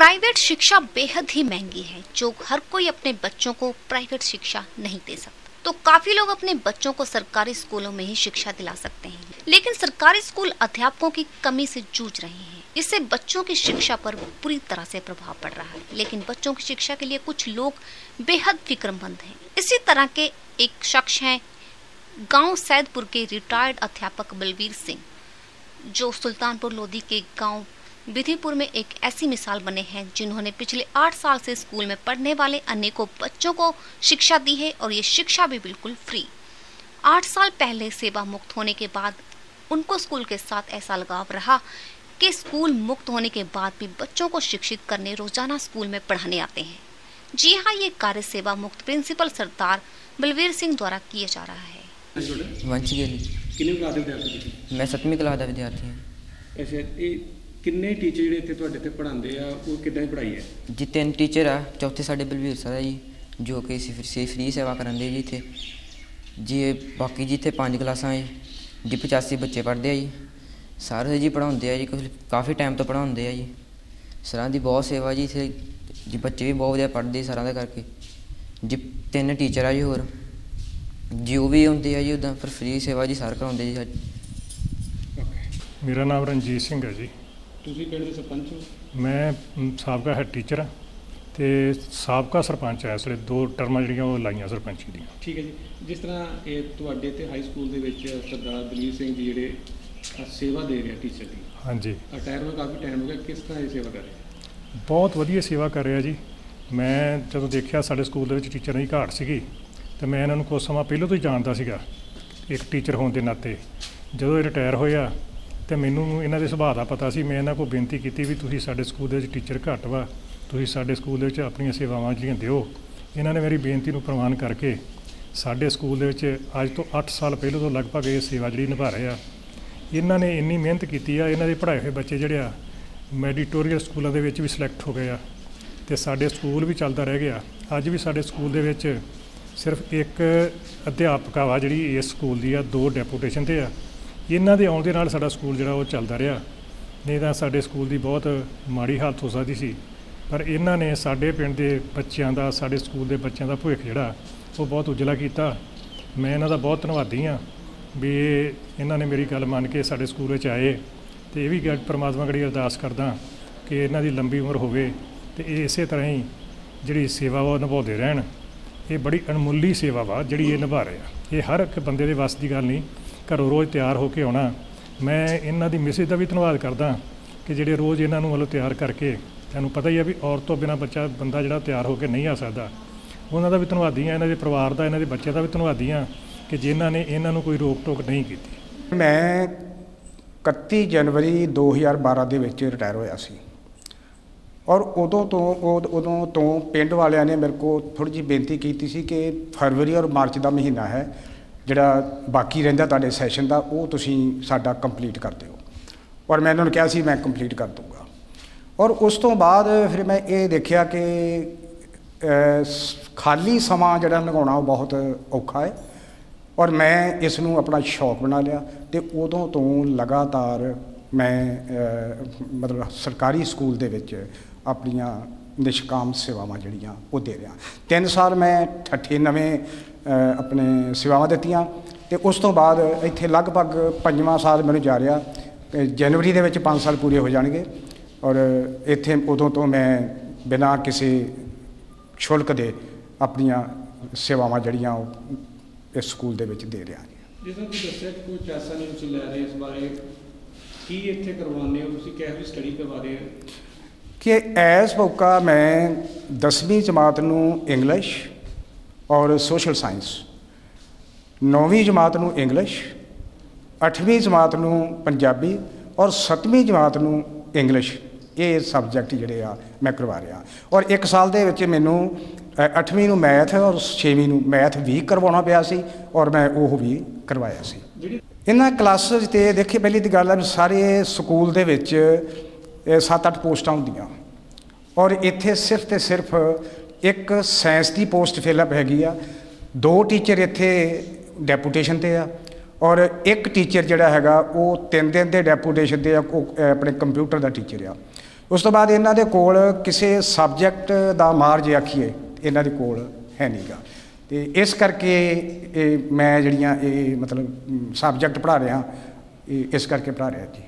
Private शिक्षा बेहद ही महँगी है, जो हर कोई अपने बच्चों को प्राइवेट शिक्षा नहीं दे सकता। तो काफ़ी लोग अपने बच्चों को सरकारी स्कूलों में ही शिक्षा दिला सकते हैं। लेकिन सरकारी स्कूल अध्यापकों की कमी से जूझ रहे हैं। इससे बच्चों की शिक्षा पर बुरी तरह से प्रभाव पड़ रहा है। लेकिन बच्चों की शिक्षा के लिए कुछ लोग बेहद फिक्रमंद हैं। इसी तरह के एक शख्स हैं, गाँव सैदपुर के रिटायर्ड अध्यापक बलवीर सिंह, जो सुल्तानपुर लोधी के गाँव विधिपुर में एक ऐसी मिसाल बने हैं जिन्होंने पिछले आठ साल से स्कूल में पढ़ने वाले अनेकों बच्चों को शिक्षा दी है और ये शिक्षा भी बिल्कुल फ्री। आठ साल पहले सेवा मुक्त होने के बाद उनको स्कूल के साथ ऐसा लगाव रहा कि स्कूल मुक्त होने के बाद भी बच्चों को शिक्षित करने रोज़ाना स्कूल में पढ़ाने आते हैं। जी हाँ ये कार्य सेवा मुक्त प्रिंसिपल सरदार बलवीर सिंह द्वारा किया जा रहा है। मैं सतमी क्लास का विद्यार्थी हूँ। ਵਿਦਿਆਰਥੀ ਤੁਸੀਂ ਮੈਂ 7ਵੀਂ ਕਲਾਸ ਦਾ ਵਿਦਿਆਰਥੀ ਹਾਂ ਅੱਛਾ ਇਹ ਕਿੰਨੇ ਟੀਚਰ ਜਿਹੜੇ ਇੱਥੇ ਤੁਹਾਡੇ ਤੇ ਪੜ੍ਹਾਉਂਦੇ ਆ ਉਹ ਕਿੱਦਾਂ ਦੀ ਪੜ੍ਹਾਈ ਹੈ? ਜੀ ਤਿੰਨ ਟੀਚਰ ਆ ਚੌਥੇ ਸਾਡੇ ਬਲਵੀਰ ਸਰ ਆ ਜੀ ਜੋ ਕਿ ਅਸੀਂ ਫ੍ਰੀ ਸੇਵਾ ਕਰਨ ਦੇ ਜੀ ਇੱਥੇ। ਜੀ ਇਹ ਬਾਕੀ ਜੀ ਇੱਥੇ ਪੰਜ ਕਲਾਸਾਂ ਹੈ ਜੀ 85 ਬੱਚੇ ਪੜ੍ਹਦੇ ਆ ਜੀ। ਸਾਰੇ ਜੀ ਪੜ੍ਹਾਉਂਦੇ ਆ ਜੀ ਕਾਫੀ ਟਾਈਮ ਤੋਂ ਪੜ੍ਹਾਉਂਦੇ ਆ ਜੀ। ਸਰਾਂ ਦੀ ਬਹੁਤ ਸੇਵਾ ਜੀ ਇੱਥੇ ਜੀ ਬੱਚੇ ਵੀ ਬਹੁਤ ਵਧੀਆ ਪੜ੍ਹਦੇ ਸਰਾਂ ਦਾ ਕਰਕੇ। ਜੀ ਤਿੰਨ ਟੀਚਰ ਆ ਜੀ ਹੋਰ। ਜੀ ਉਹ ਵੀ ਹੁੰਦੇ ਆ ਜੀ ਉਦਾਂ ਪਰ ਫ੍ਰੀ ਸੇਵਾ ਜੀ ਸਰ ਕਰਾਉਂਦੇ ਜੀ। ਮੇਰਾ ਨਾਮ ਰਣਜੀਤ ਸਿੰਘ ਹੈ ਜੀ। ਤੁਸੀਂ ਪਿੰਡ ਦੇ ਸਰਪੰਚ ਹੋ? ਮੈਂ ਮ, ਸਾਬਕਾ ਹੈਡ ਟੀਚਰ ਹਾਂ ਤੇ ਸਾਬਕਾ ਸਰਪੰਚ ਹਾਂ ਇਸ ਵੇਲੇ ਦੋ ਟਰਮਾਂ ਜਿਹੜੀਆਂ ਉਹ ਲਾਈਆਂ ਸਰਪੰਚੀ ਦੀਆਂ। ਠੀਕ ਹੈ ਜੀ। ਜਿਸ ਤਰ੍ਹਾਂ ਇਹ ਤੁਹਾਡੇ ਤੇ ਹਾਈ ਸਕੂਲ ਦੇ ਵਿੱਚ ਸਰਦਾਰ ਦਲੀਪ ਸਿੰਘ ਜੀ ਜਿਹੜੇ ਅ, ਸੇਵਾ ਦੇ ਰਹੇ ਆ ਟੀਚਰ ਦੀ। ਹਾਂਜੀ। ਰਿਟਾਇਰਮੈਂਟ ਕਾਫੀ ਟਾਈਮ ਹੋ ਗਿਆ ਕਿਸ ਤਰ੍ਹਾਂ ਇਹ ਸੇਵਾ ਕਰ ਰਹੇ? ਬਹੁਤ ਵਧੀਆ ਸੇਵਾ ਕਰ ਰਿਹਾ ਜੀ। ਮੈਂ ਜਦੋਂ ਦੇਖਿਆ ਸਾਡੇ ਸਕੂਲ ਦੇ ਵਿੱਚ ਟੀਚਰਾਂ ਦੀ ਘਾਟ ਸੀਗੀ ਤੇ ਮੈਂ ਇਹਨਾਂ ਨੂੰ ਕੁਝ ਸਮਾਂ ਪਹਿਲਾਂ ਤੋਂ ਹੀ ਜਾਣਦਾ ਸੀਗਾ ਇੱਕ ਟੀਚਰ ਹੋਣ ਦੇ ਨਾਤੇ। ਜਦੋਂ ਇਹ ਰਿਟਾਇਰ ਹੋਇਆ ਤੇ ਮੈਨੂੰ ਇਹਨਾਂ ਦੇ ਸੁਭਾਅ ਦਾ ਪਤਾ ਸੀ। ਮੈਂ ਇਹਨਾਂ ਕੋਲ ਬੇਨਤੀ ਕੀਤੀ ਵੀ ਤੁਸੀਂ ਸਾਡੇ ਸਕੂਲ ਦੇ ਵਿੱਚ ਟੀਚਰ ਘੱਟ ਵਾ। ਤੁਸੀਂ ਸਾਡੇ ਸਕੂਲ ਦੇ ਵਿੱਚ ਆਪਣੀਆਂ ਸੇਵਾਵਾਂ ਜਿਹੜੀਆਂ ਦਿਓ। ਇਹਨਾਂ ਨੇ ਮੇਰੀ ਬੇਨਤੀ ਨੂੰ ਪ੍ਰਵਾਨ ਕਰਕੇ ਸਾਡੇ ਸਕੂਲ ਦੇ ਵਿੱਚ ਅੱਜ ਤੋਂ 8 ਸਾਲ ਪਹਿਲਾਂ ਤੋਂ ਲਗਭਗ ਇਹ ਸੇਵਾ ਜਿਹੜੀ ਨਿਭਾ ਰਹੇ ਆ। ਇਹਨਾਂ ਨੇ ਇੰਨੀ ਮਿਹਨਤ ਕੀਤੀ ਆ, ਇਹਨਾਂ ਦੇ ਪੜ੍ਹਾਏ ਹੋਏ ਬੱਚੇ ਜਿਹੜੇ ਆ, ਮੈਡੀਟੋਰੀਅਲ ਸਕੂਲਾਂ ਦੇ ਵਿੱਚ ਵੀ ਸਿਲੈਕਟ ਹੋ ਗਏ ਆ। ਤੇ ਸਾਡੇ ਸਕੂਲ ਵੀ ਚੱਲਦਾ ਰਹਿ ਗਿਆ। ਅੱਜ ਵੀ ਸਾਡੇ ਸਕੂਲ ਦੇ ਵਿੱਚ ਸਿਰਫ ਇੱਕ ਅਧਿਆਪਕਾ ਵਾ ਜਿਹੜੀ ਇਸ ਸਕੂਲ ਦੀ ਆ, ਦੋ ਡੈਪੂਟੇਸ਼ਨ ਤੇ ਆ। ਇਹਨਾਂ ਦੇ ਆਉਣ ਦੇ ਨਾਲ ਸਾਡਾ ਸਕੂਲ ਜਿਹੜਾ ਉਹ ਚੱਲਦਾ ਰਿਹਾ। ਨਹੀਂ ਤਾਂ ਸਾਡੇ ਸਕੂਲ ਦੀ ਬਹੁਤ ਮਾੜੀ ਹਾਲਤ ਹੋ ਸਕਦੀ ਸੀ, ਪਰ ਇਹਨਾਂ ਨੇ ਸਾਡੇ ਪਿੰਡ ਦੇ ਬੱਚਿਆਂ ਦਾ, ਸਾਡੇ ਸਕੂਲ ਦੇ ਬੱਚਿਆਂ ਦਾ ਭਵਿੱਖ ਜਿਹੜਾ, ਉਹ ਬਹੁਤ ਉਜਲਾ ਕੀਤਾ। ਮੈਂ ਇਹਨਾਂ ਦਾ ਬਹੁਤ ਧੰਨਵਾਦੀ ਹਾਂ ਵੀ ਇਹਨਾਂ ਨੇ ਮੇਰੀ ਗੱਲ ਮੰਨ ਕੇ ਸਾਡੇ ਸਕੂਲ ਵਿੱਚ ਆਏ। ਤੇ ਇਹ ਵੀ ਗੱਲ ਪ੍ਰਮਾਤਮਾ ਕੜੀ ਅਰਦਾਸ ਕਰਦਾ ਕਿ ਇਹਨਾਂ ਦੀ ਲੰਬੀ ਉਮਰ ਹੋਵੇ ਤੇ ਇਹ ਇਸੇ ਤਰ੍ਹਾਂ ਹੀ ਜਿਹੜੀ ਸੇਵਾ ਵਾ ਉਹ ਨਿਭਾਉਂਦੇ ਰਹਿਣ। ਇਹ ਬੜੀ ਅਣਮੁੱਲੀ ਸੇਵਾ ਵਾ ਜਿਹੜੀ ਇਹ ਨਿਭਾ ਰਹੇ ਆ। ਇਹ ਹਰ ਇੱਕ ਬੰਦੇ ਦੇ ਵੱਸ ਦੀ ਗੱਲ ਨਹੀਂ ਘਰੋਂ ਰੋਜ਼ ਤਿਆਰ ਹੋ ਕੇ ਆਉਣਾ, ਮੈਂ ਇਹਨਾਂ ਦੀ ਮਿਸਿਸ ਦਾ ਵੀ ਧੰਨਵਾਦ ਕਰਦਾ ਕਿ ਜਿਹੜੇ ਰੋਜ਼ ਇਹਨਾਂ ਨੂੰ ਵੱਲੋਂ ਤਿਆਰ ਕਰਕੇ, ਤੁਹਾਨੂੰ ਪਤਾ ਹੀ ਆ ਵੀ ਔਰਤ ਤੋਂ ਬਿਨਾ ਬੱਚਾ, ਬੰਦਾ ਜਿਹੜਾ ਤਿਆਰ ਹੋ ਕੇ ਨਹੀਂ ਆ ਸਕਦਾ। ਉਹਨਾਂ ਦਾ ਵੀ ਧੰਨਵਾਦੀ ਆ, ਇਹਨਾਂ ਦੇ ਪਰਿਵਾਰ ਦਾ, ਇਹਨਾਂ ਦੇ ਬੱਚਿਆਂ ਦਾ ਵੀ ਧੰਨਵਾਦੀ ਆ ਕਿ ਜਿਨ੍ਹਾਂ ਨੇ ਇਹਨਾਂ ਨੂੰ ਕੋਈ ਰੋਕ ਟੋਕ ਨਹੀਂ ਕੀਤੀ। ਮੈਂ 31 ਜਨਵਰੀ 2012 ਦੇ ਵਿੱਚ ਰਿਟਾਇਰ ਹੋਇਆ ਸੀ। ਔਰ ਉਦੋਂ ਤੋਂ ਉਦ- ਉਦੋਂ ਤੋਂ ਪਿੰਡ ਵਾਲਿਆਂ ਨੇ ਮੇਰੇ ਕੋਲ ਥੋੜੀ ਜਿਹੀ ਬੇਨਤੀ ਕੀਤੀ ਸੀ ਕਿ ਫਰਵਰੀ ਔਰ ਮਾਰਚ ਦਾ ਮਹੀਨਾ ਹੈ ਜਿਹੜਾ ਬਾਕੀ ਰਹਿੰਦਾ ਤੁਹਾਡੇ ਸੈਸ਼ਨ ਦਾ ਉਹ ਤੁਸੀਂ ਸਾਡਾ ਕੰਪਲੀਟ ਕਰ ਦਿਓ। ਔਰ ਮੈਂ ਇਹਨਾਂ ਨੂੰ ਕਿਹਾ ਸੀ ਮੈਂ ਕੰਪਲੀਟ ਕਰ ਦੂੰਗਾ ਔਰ ਉਸ ਤੋਂ ਬਾਅਦ ਫਿਰ ਮੈਂ ਇਹ ਦੇਖਿਆ ਕਿ ਖਾਲੀ ਸਮਾਂ ਜਿਹੜਾ ਲਗਾਉਣਾ ਉਹ ਬਹੁਤ ਔਖਾ ਹੈ। ਔਰ ਮੈਂ ਇਸ ਨੂੰ ਆਪਣਾ ਸ਼ੌਕ ਬਣਾ ਲਿਆ ਤੇ ਉਦੋਂ ਤੋਂ ਲਗਾਤਾਰ ਮੈਂ ਮਤਲਬ ਸਰਕਾਰੀ ਸਕੂਲ ਦੇ ਵਿੱਚ ਆਪਣੀਆਂ ਨਿਸ਼ਕਾਮ ਸੇਵਾਵਾਂ ਜਿਹੜੀਆਂ ਉਹ ਦੇ ਰਿਹਾ। ਤਿੰਨ ਸਾਲ ਮੈਂ ਠੱਠੇ ਨਵੇਂ ਅਹ, ਆਪਣੇ ਸੇਵਾਵਾਂ ਦਿੱਤੀਆਂ ਤੇ ਉਸ ਤੋਂ ਬਾਅਦ ਇੱਥੇ ਲਗਭਗ ਪੰਜਵਾਂ ਸਾਲ ਮੈਨੂੰ ਜਾ ਰਿਹਾ ਜਨਵਰੀ ਦੇ ਵਿੱਚ 5 ਸਾਲ ਪੂਰੇ ਹੋ ਜਾਣਗੇ ਔਰ ਇੱਥੇ ਉਦੋਂ ਤੋਂ ਮੈਂ ਬਿਨਾਂ ਕਿਸੇ ਸ਼ੁਲਕ ਦੇ ਆਪਣੀਆਂ ਸੇਵਾਵਾਂ ਜਿਹੜੀਆਂ ਉਹ ਇਸ ਸਕੂਲ ਦੇ ਵਿੱਚ ਦੇ ਰਿਹਾ ਜੀ ਜਿਸ ਤਰ੍ਹਾਂ ਤੁਸੀਂ ਦੱਸਿਆ ਕਿ ਕੋਈ ਪੈਸਾ ਨਹੀਂ ਤੁਸੀਂ ਲੈ ਰਹੇ ਇਸ ਬਾਰੇ ਕੀ ਇੱਥੇ ਕਰਵਾਉਂਦੇ ਹੋ? ਤੁਸੀਂ ਕਿਹੋ ਜਿਹੀ ਸਟੱਡੀ ਕਰਵਾ ਰਹੇ ਹੋ? ਕਿ ਐਸ ਮੌਕਾ ਮੈਂ 10ਵੀਂ ਜਮਾਤ ਨੂੰ ਇੰਗਲਿਸ਼ ਔਰ ਸੋਸ਼ਲ ਸਾਇੰਸ। 9ਵੀਂ ਜਮਾਤ ਨੂੰ ਇੰਗਲਿਸ਼ 8ਵੀਂ ਜਮਾਤ ਨੂੰ ਪੰਜਾਬੀ ਔਰ 7ਵੀਂ ਜਮਾਤ ਨੂੰ ਇੰਗਲਿਸ਼। ਇਹ ਸਬਜੈਕਟ ਜਿਹੜੇ ਆ, ਮੈਂ ਕਰਵਾ ਰਿਹਾ। ਔਰ ਇੱਕ ਸਾਲ ਦੇ ਵਿੱਚ ਮੈਨੂੰ 8ਵੀਂ ਨੂੰ ਮੈਥ ਔਰ 6ਵੀਂ ਨੂੰ ਮੈਥ ਵੀ ਕਰਵਾਉਣਾ ਪਿਆ ਸੀ ਔਰ ਮੈਂ ਉਹ ਵੀ ਕਰਵਾਇਆ ਸੀ। ਇਹਨਾਂ ਕਲਾਸਿਸ ਤੇ ਦੇਖੇ, ਪਹਿਲੀ ਦੀ ਗੱਲ ਹੈ ਵੀ ਸਾਰੇ ਸਕੂਲ ਦੇ ਵਿੱਚ 7-8 ਪੋਸਟਾਂ ਹੁੰਦੀਆਂ। ਔਰ ਇੱਥੇ ਸਿਰਫ ਤੇ ਸਿਰਫ ਇੱਕ ਸਾਇੰਸ ਦੀ ਪੋਸਟ ਫਿਲਅਪ ਹੈਗੀ ਆ। ਦੋ ਟੀਚਰ ਇੱਥੇ ਡੈਪੂਟੇਸ਼ਨ ਤੇ ਆ ਔਰ ਇੱਕ ਟੀਚਰ ਜਿਹੜਾ ਹੈਗਾ, ਉਹ ਤਿੰਨ ਦਿਨ ਦੇ ਡੈਪੂਟੇਸ਼ਨ ਤੇ ਆ, ਉਹ ਆਪਣੇ ਕੰਪਿਊਟਰ ਦਾ ਟੀਚਰ ਆ। ਉਸ ਤੋਂ ਬਾਅਦ ਇਹਨਾਂ ਦੇ ਕੋਲ ਕਿਸੇ ਸਬਜੈਕਟ ਦਾ ਮਾਰ ਜੇ ਆਖੀਏ, ਇਹਨਾਂ ਦੇ ਕੋਲ ਹੈ ਨਹੀਂਗਾ ਤੇ ਇਸ ਕਰਕੇ ਇਹ ਮੈਂ ਜਿਹੜੀਆਂ ਇਹ ਮਤਲਬ ਸਬਜੈਕਟ ਪੜ੍ਹਾ ਰਿਹਾ, ਇਹ ਇਸ ਕਰਕੇ ਪੜ੍ਹਾ ਰਿਹਾ ਜੀ।